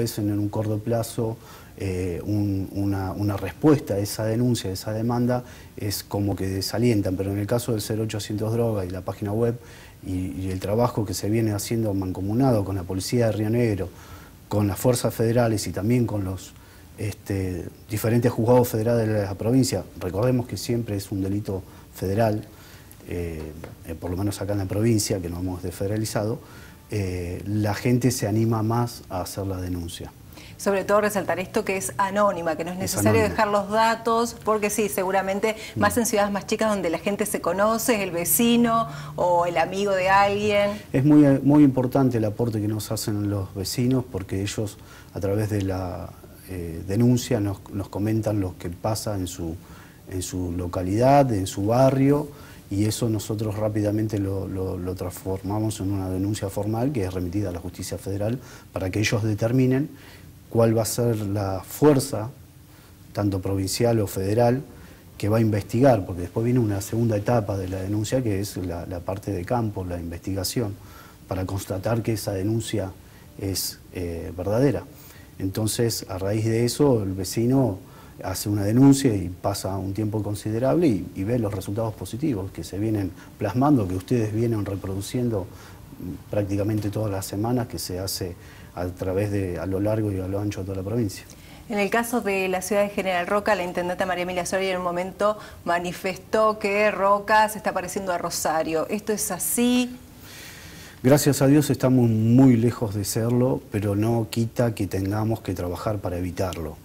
en un corto plazo eh, una, respuesta a esa denuncia, a esa demanda, es como que desalientan, pero en el caso del 0800 Droga y la página web y, el trabajo que se viene haciendo mancomunado con la Policía de Río Negro, con las fuerzas federales y también con los este, diferentes juzgados federales de la provincia, recordemos que siempre es un delito federal, eh, eh, por lo menos acá en la provincia, que no hemos desfederalizado, la gente se anima más a hacer la denuncia. Sobre todo resaltar esto que es anónima, que no es necesario dejar los datos, porque sí, seguramente más en ciudades más chicas donde la gente se conoce, es el vecino o el amigo de alguien. Es muy, muy importante el aporte que nos hacen los vecinos porque ellos a través de la eh, denuncia nos, comentan lo que pasa en su, en su localidad, en su barrio, y eso nosotros rápidamente lo, lo, transformamos en una denuncia formal que es remitida a la justicia federal para que ellos determinen cuál va a ser la fuerza, tanto provincial o federal, que va a investigar, porque después viene una segunda etapa de la denuncia que es la, parte de campo, la investigación, para constatar que esa denuncia es eh, verdadera. Entonces, a raíz de eso, el vecino hace una denuncia y pasa un tiempo considerable y, ve los resultados positivos que se vienen plasmando, que ustedes vienen reproduciendo prácticamente todas las semanas, que se hace a través de a lo largo y a lo ancho de toda la provincia. En el caso de la ciudad de General Roca, la intendente María Emilia Soria en un momento manifestó que Roca se está pareciendo a Rosario. ¿Esto es así? Gracias a Dios estamos muy lejos de serlo, pero no quita que tengamos que trabajar para evitarlo.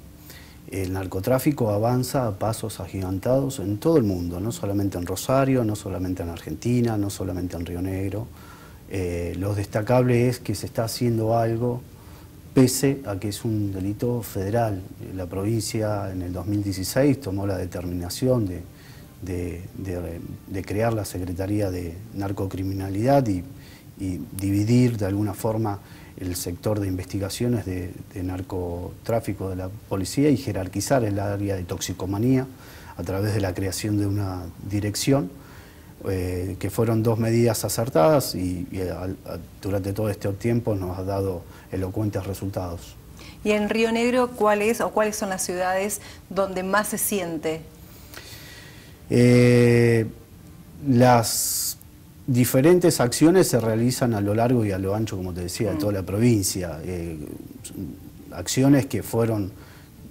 El narcotráfico avanza a pasos agigantados en todo el mundo, no solamente en Rosario, no solamente en Argentina, no solamente en Río Negro. Eh, lo destacable es que se está haciendo algo pese a que es un delito federal. La provincia en el 2016 tomó la determinación de, crear la Secretaría de Narcocriminalidad y, dividir de alguna forma el sector de investigaciones de, narcotráfico de la policía y jerarquizar el área de toxicomanía a través de la creación de una dirección eh, que fueron dos medidas acertadas y, durante todo este tiempo nos ha dado elocuentes resultados. ¿Y en Río Negro cuáles o cuáles son las ciudades donde más se siente? Eh, las diferentes acciones se realizan a lo largo y a lo ancho, como te decía, de toda la provincia. Eh, acciones que fueron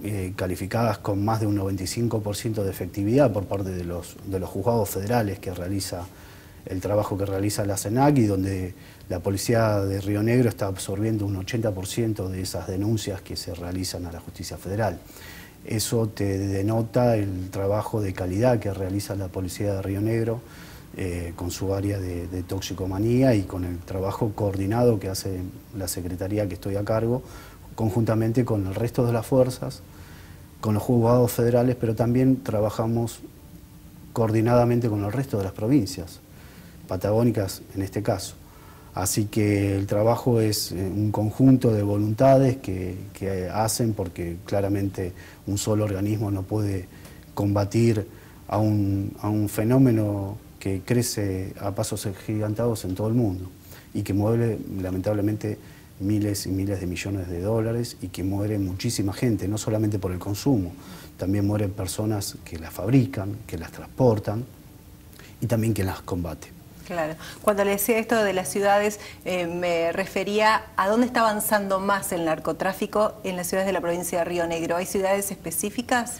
eh, calificadas con más de un 95% de efectividad por parte de los, de los juzgados federales que realiza el trabajo que realiza la CENAC y donde la policía de Río Negro está absorbiendo un 80% de esas denuncias que se realizan a la justicia federal. Eso te denota el trabajo de calidad que realiza la policía de Río Negro eh, con su área de, de, toxicomanía y con el trabajo coordinado que hace la secretaría que estoy a cargo conjuntamente con el resto de las fuerzas, con los juzgados federales, pero también trabajamos coordinadamente con el resto de las provincias, patagónicas en este caso. Así que el trabajo es eh, un conjunto de voluntades que, hacen porque claramente un solo organismo no puede combatir a un, a un fenómeno que crece a pasos gigantados en todo el mundo y que mueve lamentablemente miles y miles de millones de dólares y que muere muchísima gente, no solamente por el consumo, también mueren personas que las fabrican, que las transportan y también que las combaten. Claro. Cuando le decía esto de las ciudades, eh, me refería a dónde está avanzando más el narcotráfico en las ciudades de la provincia de Río Negro. ¿Hay ciudades específicas?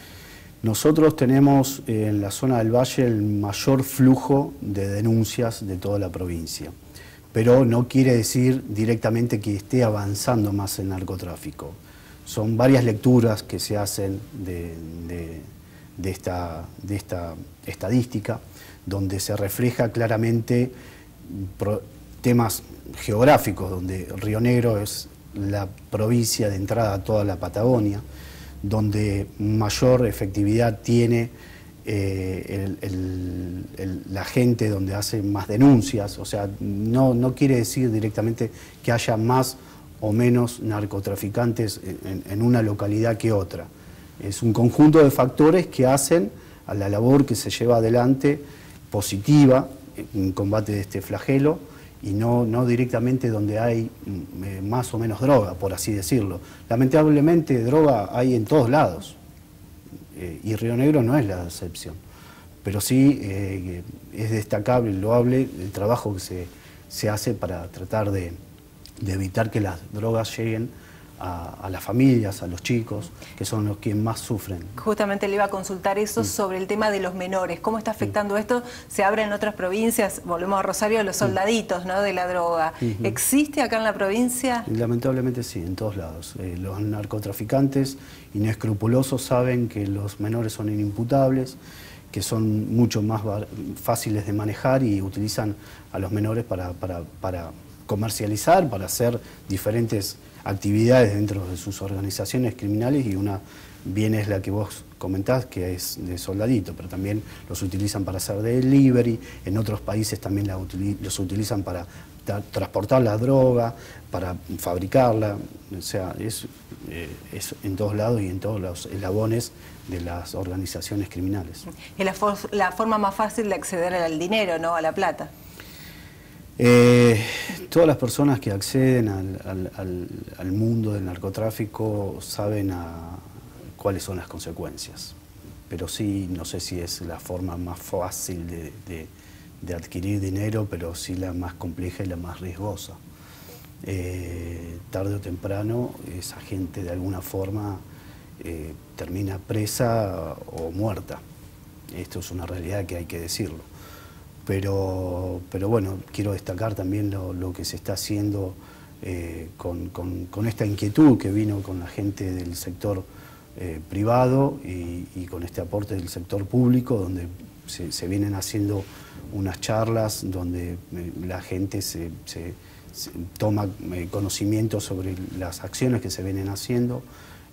Nosotros tenemos eh, en la zona del Valle el mayor flujo de denuncias de toda la provincia pero no quiere decir directamente que esté avanzando más el narcotráfico. Son varias lecturas que se hacen de, esta, estadística, donde se refleja claramente temas geográficos, donde Río Negro es la provincia de entrada a toda la Patagonia, donde mayor efectividad tiene eh, la gente donde hace más denuncias, o sea, no, no quiere decir directamente que haya más o menos narcotraficantes en, una localidad que otra. Es un conjunto de factores que hacen a la labor que se lleva adelante positiva en combate de este flagelo y no, no directamente donde hay mm, eh, más o menos droga, por así decirlo. Lamentablemente droga hay en todos lados eh, y Río Negro no es la excepción, pero sí eh, es destacable, loable el trabajo que se, se hace para tratar de, de evitar que las drogas lleguen a, las familias, a los chicos, que son los que más sufren. Justamente le iba a consultar eso sobre el tema de los menores. ¿Cómo está afectando esto? Se abre en otras provincias, volvemos a Rosario, los soldaditos ¿no? de la droga. ¿Existe acá en la provincia? Lamentablemente sí, en todos lados. Eh, los narcotraficantes inescrupulosos saben que los menores son inimputables, que son mucho más fáciles de manejar y utilizan a los menores para, para, para comercializar, para hacer diferentes actividades dentro de sus organizaciones criminales y una bien es la que vos comentás, que es de soldadito, pero también los utilizan para hacer delivery, en otros países también los utilizan para transportar la droga, para fabricarla, o sea, es, eh, es en todos lados y en todos los eslabones de las organizaciones criminales. Es la, la forma más fácil de acceder al dinero, ¿no? A la plata. Eh, todas las personas que acceden al, mundo del narcotráfico saben cuáles son las consecuencias, pero sí, no sé si es la forma más fácil de, adquirir dinero, pero sí la más compleja y la más riesgosa. Eh, tarde o temprano esa gente de alguna forma eh, termina presa o muerta. Esto es una realidad que hay que decirlo. Pero, pero bueno, quiero destacar también lo, que se está haciendo eh, con, esta inquietud que vino con la gente del sector eh, privado y, con este aporte del sector público, donde se, vienen haciendo unas charlas donde eh, la gente se, toma conocimiento sobre las acciones que se vienen haciendo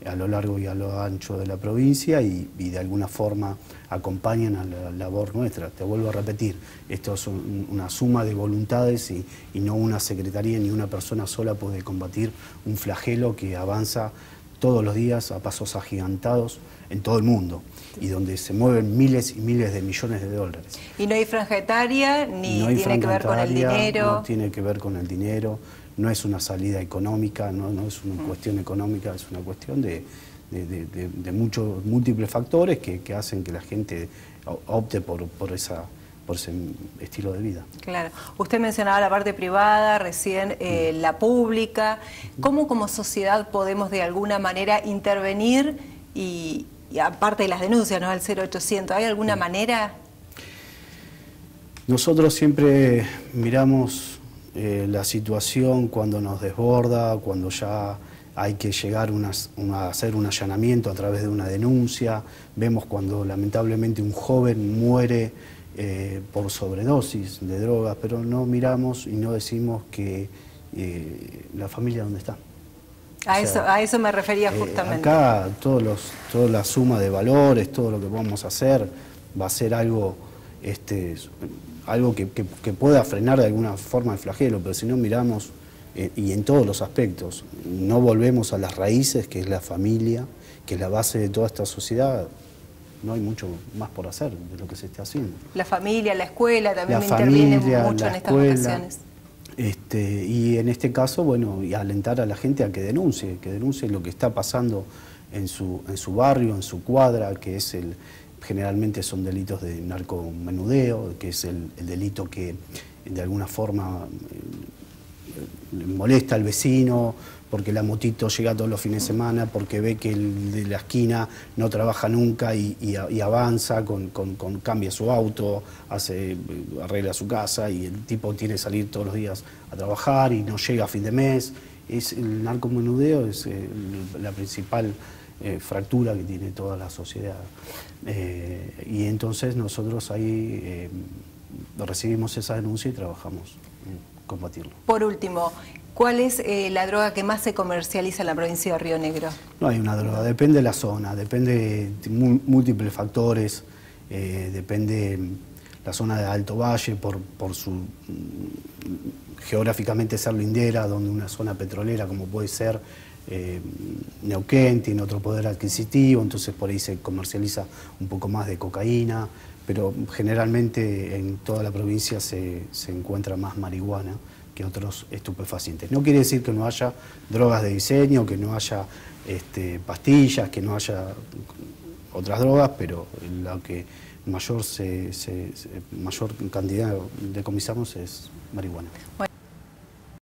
a lo largo y a lo ancho de la provincia y, de alguna forma acompañan a la labor nuestra. Te vuelvo a repetir, esto es una suma de voluntades y, no una secretaría ni una persona sola puede combatir un flagelo que avanza todos los días a pasos agigantados en todo el mundo y donde se mueven miles y miles de millones de dólares. ¿Y no hay franja etaria ni tiene que ver con el dinero? No tiene que ver con el dinero no es una salida económica, no, es una mm. cuestión económica, es una cuestión de, muchos múltiples factores que, hacen que la gente opte por, por, esa, por ese estilo de vida. Claro. Usted mencionaba la parte privada, recién eh, mm. la pública. ¿Cómo como sociedad podemos de alguna manera intervenir y, aparte de las denuncias, ¿no? al 0800, ¿hay alguna mm. manera? Nosotros siempre miramos eh, la situación cuando nos desborda, cuando ya hay que llegar a hacer un allanamiento a través de una denuncia, vemos cuando lamentablemente un joven muere eh, por sobredosis de drogas, pero no miramos y no decimos que eh, la familia dónde está. A, eso, a eso me refería justamente. acá todos los, toda la suma de valores, todo lo que vamos a hacer va a ser algo este, algo que, pueda frenar de alguna forma el flagelo, pero si no miramos, eh, y en todos los aspectos, no volvemos a las raíces, que es la familia, que es la base de toda esta sociedad, no hay mucho más por hacer de lo que se está haciendo. La familia, la escuela también me interviene mucho en estas ocasiones. Este, y en este caso, bueno, y alentar a la gente a que denuncie, que denuncie lo que está pasando en su, en su barrio, en su cuadra, que es el, generalmente son delitos de narcomenudeo, que es el, delito que de alguna forma molesta al vecino, porque la motito llega todos los fines de semana, porque ve que el de la esquina no trabaja nunca y, avanza, con, cambia su auto, hace, arregla su casa y el tipo tiene que salir todos los días a trabajar y no llega a fin de mes. Es, el narcomenudeo es eh, la principal eh, fractura que tiene toda la sociedad. Eh, y entonces nosotros ahí eh, recibimos esa denuncia y trabajamos combatirlo. Por último, ¿cuál es la droga que más se comercializa en la provincia de Río Negro? No hay una droga, depende de la zona, depende de múltiples factores, depende la zona de Alto Valle por, por su mm, geográficamente ser lindera, donde una zona petrolera como puede ser eh, Neuquén tiene otro poder adquisitivo, entonces por ahí se comercializa un poco más de cocaína, pero generalmente en toda la provincia se, se encuentra más marihuana que otros estupefacientes. No quiere decir que no haya drogas de diseño, que no haya este, pastillas, que no haya otras drogas, pero lo que mayor, se, mayor cantidad decomisamos es marihuana.